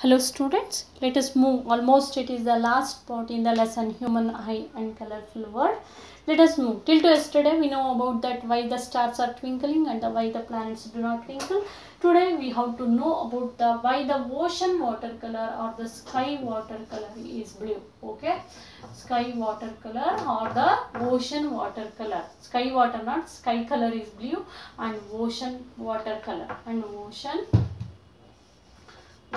Hello students, let us move. Almost it is the last part in the lesson human eye and colorful world. Let us move. Till to yesterday we know about that why the stars are twinkling and the why the planets do not twinkle. Today we have to know about the why the ocean watercolor or the sky watercolor is blue. Okay, sky watercolor or the ocean watercolor. Sky water not sky color is blue and ocean watercolor and ocean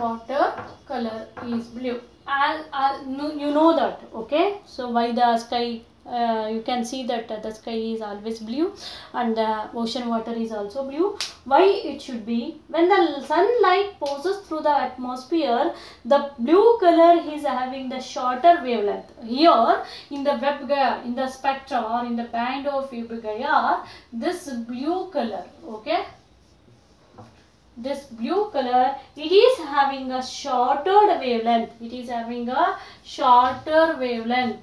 water color is blue. And uh, you know that okay? So why the sky uh, you can see that uh, the sky is always blue and the ocean water is also blue. Why it should be? When the sunlight passes through the atmosphere the blue color is having the shorter wavelength. Here in the web in the spectrum or in the band of Gaia this blue color okay this blue color it is having a shorter wavelength. It is having a shorter wavelength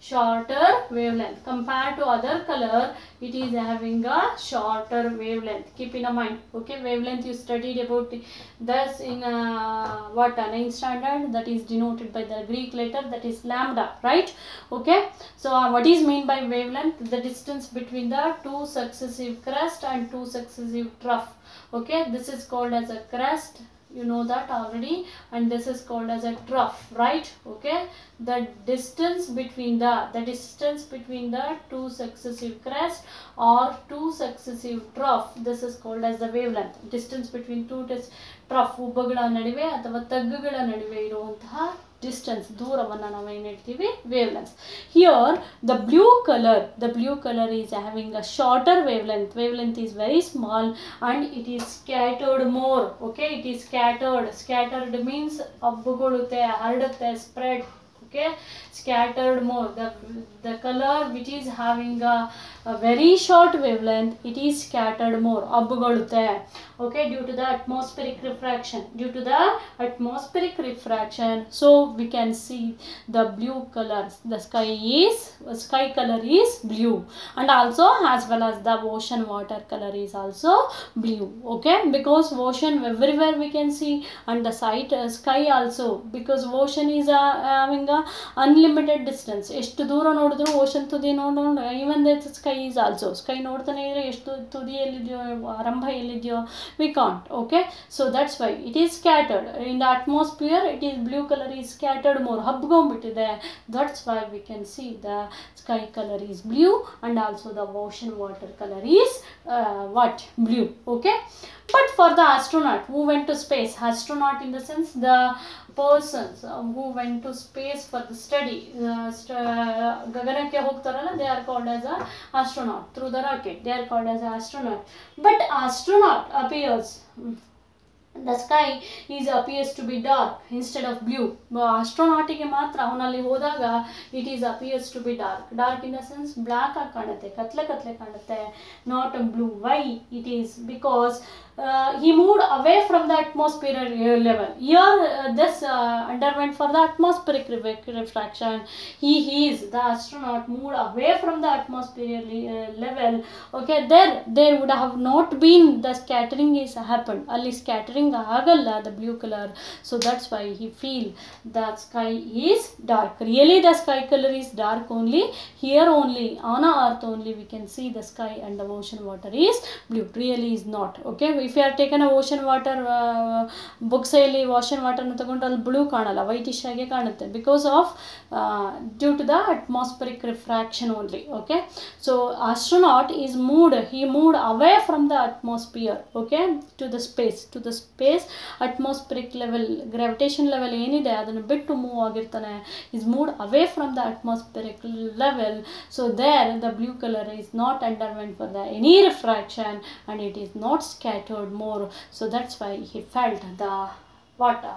shorter wavelength compared to other color it is having a shorter wavelength. Keep in mind okay wavelength you studied about this in uh, what ninth standard that is denoted by the greek letter that is lambda right? Okay so uh, what is mean by wavelength? The distance between the two successive crest and two successive trough. Okay this is called as a crest you know that already and this is called as a trough right okay the distance between the the distance between the two successive crest or two successive trough this is called as the wavelength distance between two trough ಉಬ್ಬಗಳ ನಡುವೆ ಅಥವಾ ತಗ್ಗುಗಳ ನಡುವೆ ಇರುವಂತಹ distance ದೂರವನ್ನು ನಾವು ಏನು ಹೇಳ್ತೀವಿ wavelength here the blue colour the blue colour is having a shorter wavelength wavelength is very small and it is scattered more okay it is scattered scattered means ಹಬ್ಬಗೊಳ್ಳುತ್ತೆ ಹರಡುತ್ತೆ spread okay? Scattered more. The the color which is having a, a very short wavelength it is scattered more. okay? Due to the atmospheric refraction. Due to the atmospheric refraction so we can see the blue colors. the sky is sky color is blue. And also as well as the ocean water color is also blue okay? Because ocean everywhere we can see. And the site uh, sky also. Because ocean is uh, having a unlimited distance ಎಷ್ಟು ದೂರ ನೋಡಿದ್ರು ocean ತುದಿ ನೋಡೋಣ even the sky is also sky ನೋಡ್ತಾನೆ ಇದ್ರೆ ಎಷ್ಟು ತುದಿ ಎಲ್ಲಿದೆಯೋ ಆರಂಭ ಎಲ್ಲಿದೆಯೋ we can't okay so that's why it is scattered in the atmosphere it is blue colour is scattered more ಹಬ್ಗೊಂಬಿಟ್ಟಿದೆ that's why we can see the sky colour is blue and also the ocean water colour is what blue okay But for the astronaut who went to space, astronaut in the sense the persons who went to space for the study ಗಗನಕ್ಕೆ ಹೋಗ್ತಾರಲ್ಲ they are called as a astronaut through the rocket they are called as a astronaut but astronaut appears the sky is appears to be dark instead of blue ಆಸ್ಟ್ರೋನಾಟಿಗೆ ಮಾತ್ರ ಅವನಲ್ಲಿ ಹೋದಾಗ it is appears to be dark dark in the sense black ಆಗಿ ಕಾಣುತ್ತೆ ಕತ್ಲೆ ಕತ್ಲೆ ಕಾಣುತ್ತೆ not a blue why it is because uh, he moved away from the atmospheric level. Here, uh, this uh, underwent for the atmospheric refraction. He, he is the astronaut moved away from the atmospheric uh, level. Okay, there there would have not been the scattering is happened. Ali scattering agala, uh, the blue color. So that's why he feel the sky is dark. Really, the sky color is dark only. Here only on Earth only we can see the sky and the ocean water is blue. Really is not. Okay. We you are taken a ocean water water ಅಲ್ಲಿ ocean ವಾಟರ್ನ ತಗೊಂಡ್ರೆ ಅಲ್ಲಿ blue ಕಾಣಲ್ಲ whitish ಆಗಿ ಕಾಣುತ್ತೆ. Because of due to the atmospheric refraction only okay so astronaut is moved ಈ moved away from the atmosphere okay to the space to the space atmospheric level gravitation level ಏನಿದೆ, ಅದನ್ನು ಬಿಟ್ಟು move ಆಗಿರ್ತಾನೆ. Is moved away from the atmospheric level so there the blue colour is not ಅಂಡರ್ಮೆಂಟ್ for the any refraction and it is not more. So that's why he felt the water.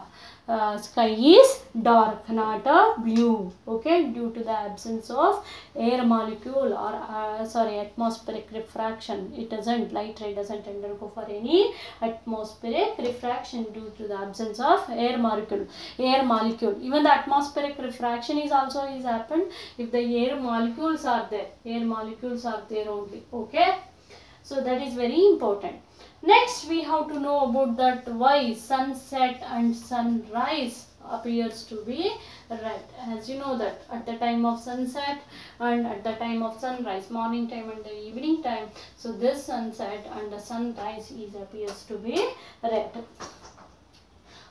Uh, sky is dark not a blue okay? Due to the absence of air molecule or uh, sorry atmospheric refraction. It doesn't light ray doesn't undergo for any atmospheric refraction due to the absence of air molecule air molecule. Even the atmospheric refraction is also is happened if the air molecules are there air molecules are there only okay? So that is very important. Next we have to know about that why sunset and sunrise appears to be red. As you know that at the time of sunset and at the time of sunrise morning time and the evening time so this sunset and the sunrise is appears to be red.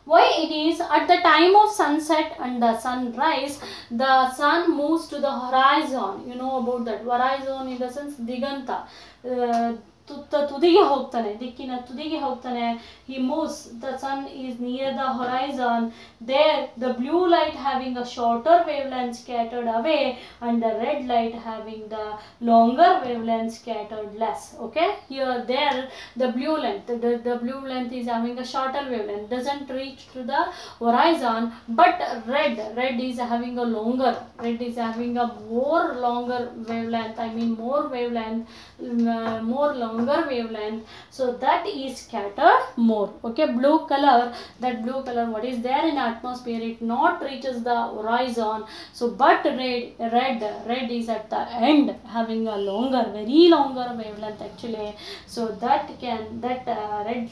Why it is at the time of sunset and the sunrise the sun moves to the horizon. You know about that horizon in the sense diganta. Uh, Tutta tudige hoogtane, dikkina tudige hoogtane. He moves, the sun is near the horizon. There, the blue light having a shorter wavelength scattered away and the red light having the longer wavelength scattered less. Okay, here, there, the blue length, the, the, the blue length is having a shorter wavelength, doesn't reach to the horizon, but red, red is having a longer, red is having a more longer wavelength, I mean more wavelength, uh, more longer wavelength. So that is scattered more. Okay blue color that blue color what is there in atmosphere it not reaches the horizon. So but red red red is at the end having a longer very longer wavelength actually. So that can that uh, red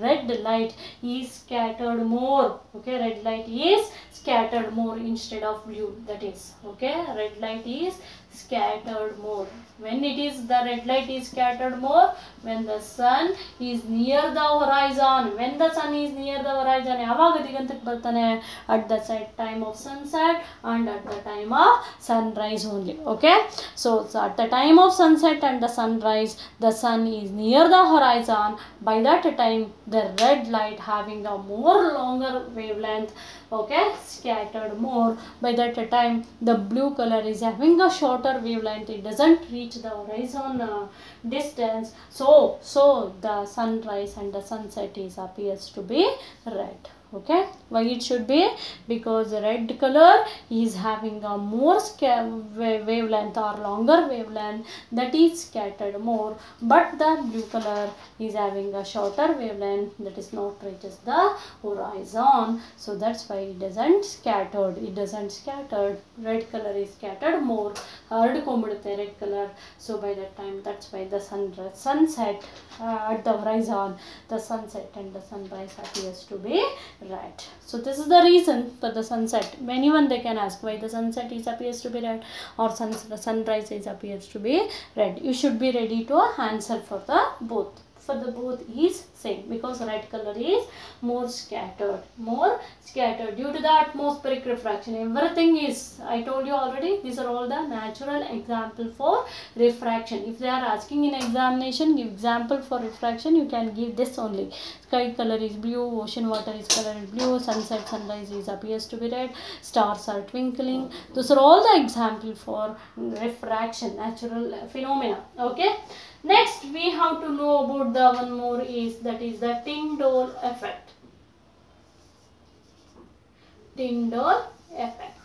red light is scattered more. Okay red light is scattered more instead of blue that is. Okay red light is scattered more when it is the red light is scattered more when the sun is near the horizon when the sun is near the horizon ಯಾವಾಗ ದಿಗಂತಕ್ಕೆ ಬರ್ತಾನೆ at the set time of sunset and at the time of sunrise only okay so, so at the time of sunset and the sunrise the sun is near the horizon by that time the red light having a more longer wavelength okay scattered more. By that time the blue color is having a shorter wavelength. It doesn't reach the horizon uh, distance. So so the sunrise and the sunset is appears to be red okay why it should be because the red color is having a more sca- wa- wavelength or longer wavelength that is scattered more but the blue color is having a shorter wavelength that is not reaches the horizon so that's why it doesn't scattered it doesn't scattered red color is scattered more ಹರಡ್ಕೊಂಡ್ಬಿಡುತ್ತೆ red color so by that time that's why the sun sunset uh, at the horizon the sunset and the sunrise appears to be red so this is the reason for the sunset. Anyone they can ask why the sunset is appears to be red or sun, sunrise is appears to be red. You should be ready to answer for the both for the both is same because red color is more scattered more scattered. Due to the atmospheric refraction everything is i told you already these are all the natural example for refraction. If they are asking in examination give example for refraction you can give this only. Sky color is blue ocean water is colored blue sunset sunrise is appears to be red stars are twinkling. Those are all the example for refraction natural phenomena okay next we have to know about the one more is that is the tyndall effect tyndall effect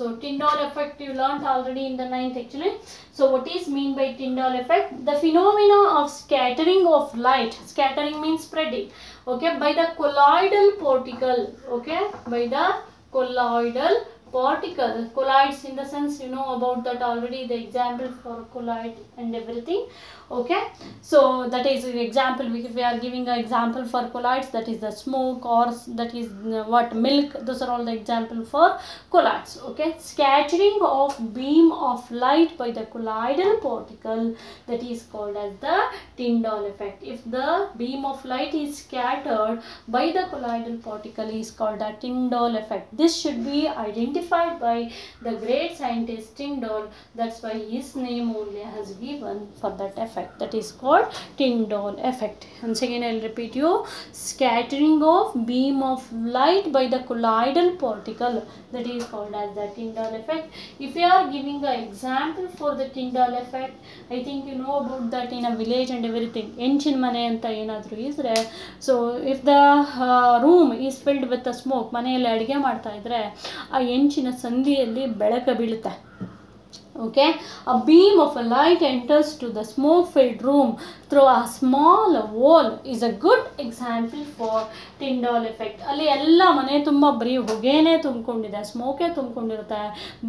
so Tyndall effect you learnt already in the ninth actually. So what is mean by Tyndall effect? The phenomena of scattering of light. Scattering means spreading. Okay, by the colloidal particle. Okay, by the colloidal particle. Colloids in the sense you know about that already. The example for colloid and everything. Okay, so that is an example. If we are giving an example for colloids, that is the smoke or that is uh, what milk. Those are all the example for colloids. Okay, scattering of beam of light by the colloidal particle that is called as the Tyndall effect. If the beam of light is scattered by the colloidal particle is called a Tyndall effect. This should be identified by the great scientist Tyndall. That's why his name only has given for that effect. That is called Tyndall effect. Once again, I'll repeat you. Scattering of beam of light by the colloidal particle that is called as the Tyndall effect. If you are giving an example for the Tyndall effect, I think you know about that in a village and everything. Enchin ಮನೆ ಅಂತ ಏನಾದರೂ ಇದ್ರೆ so if the room is filled with a smoke ಮನೆಯಲ್ಲಿ ಅಡುಗೆ ಮಾಡ್ತಾ is ಆ ಮಿಂಚಿನ ಸಂಧಿಯಲ್ಲಿ ಬೆಳಕ ಬೀಳುತ್ತೆ. Okay a beam of a light enters to the smoke filled room through a small hole is a good example for Tyndall effect ಅಲ್ಲಿ ಎಲ್ಲ ಮನೆ ತುಂಬ ಬರೀ ಹೊಗೆನೇ ತುಂಬಿಕೊಂಡಿದೆ ಸ್ಮೋಕೇ ತುಂಬಿಕೊಂಡಿರುತ್ತೆ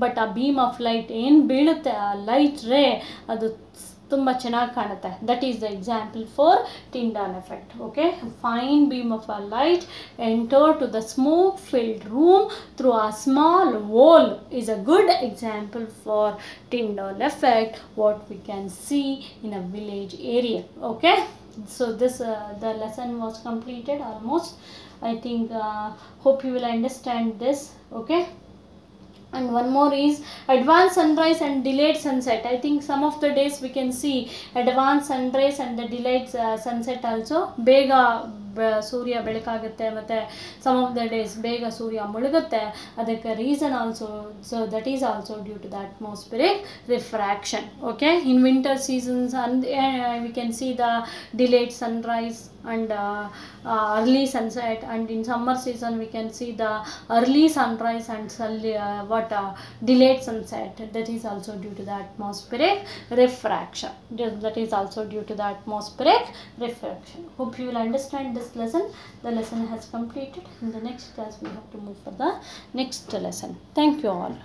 ಬಟ್ ಆ ಬೀಮ್ ಆಫ್ ಲೈಟ್ ಏನು ಬೀಳುತ್ತೆ? ಆ ಲೈಟ್ ರೇ ಅದು ತುಂಬ ಚೆನ್ನಾಗಿ ಕಾಣುತ್ತೆ that is the example for Tyndall effect okay fine beam of a light enter to the smoke filled room through a small wall is a good example for Tyndall effect what we can see in a village area okay so this uh, the lesson was completed almost I think uh, hope you will understand this okay and one more is advanced sunrise and delayed sunset. I think some of the days we can see advanced sunrise and the delayed uh, sunset also. Bega ಸೂರ್ಯ ಬೆಳಕಾಗುತ್ತೆ ಮತ್ತು some of the days ಬೇಗ ಸೂರ್ಯ ಮುಳುಗುತ್ತೆ ಅದಕ್ಕೆ reason also so that is also due to the atmospheric refraction okay in winter seasons ಅಂದ್ V can see the delayed sunrise and uh, uh, early sunset and in summer season we can see the early sunrise and sul- uh, what uh, delayed sunset that is also due to the atmospheric refraction Just that is also due to the atmospheric refraction hope you will understand this lesson. The lesson has completed. In the next class we have to move for the next lesson. Thank you all